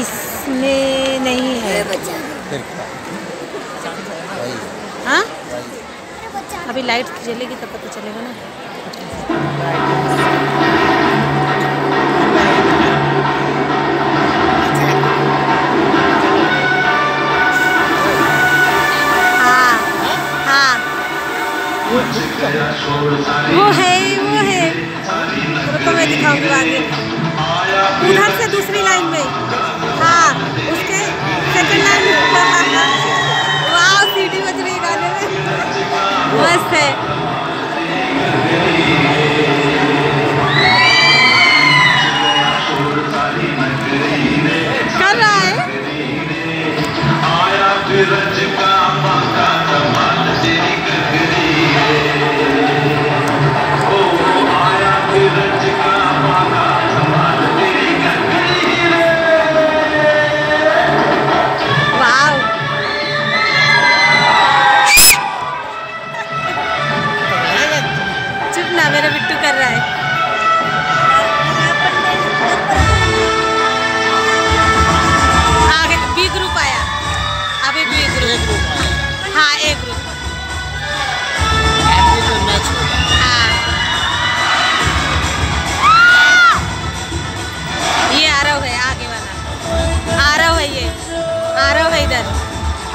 इसमें नहीं है। फिर हाँ? अभी लाइट जलेगी तब पता चलेगा ना। हाँ। हाँ। वो है वो है। रुको मैं दिखाऊँगी आगे। उधर से दूसरी लाइन में। मस्त है कर रहा है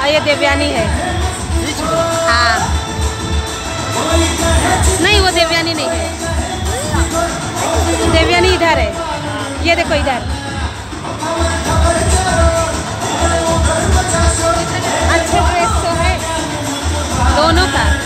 और ये देवयानी है। हाँ। नहीं, वो देवयानी नहीं है। देवयानी इधर है। ये देखो इधर। अच्छे ड्रेस तो है। दोनों का।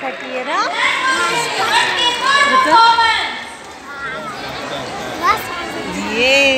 Shakira. Yes.